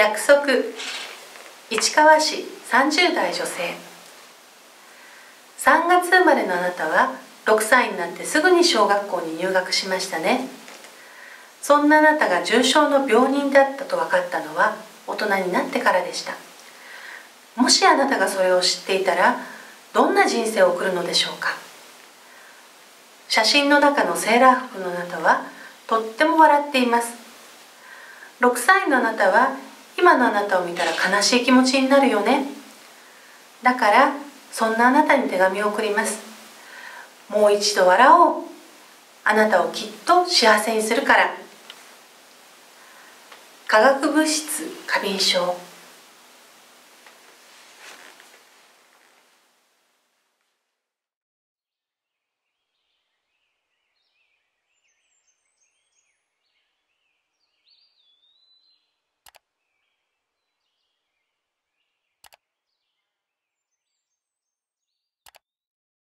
約束。市川市30代女性。3月生まれのあなたは6歳になってすぐに小学校に入学しましたね。そんなあなたが重症の病人だったと分かったのは大人になってからでした。もしあなたがそれを知っていたらどんな人生を送るのでしょうか。写真の中のセーラー服のあなたはとっても笑っています。6歳のあなたは今のあなたを見たら悲しい気持ちになるよね。だからそんなあなたに手紙を送ります。もう一度笑おう。あなたをきっと幸せにするから。化学物質過敏症。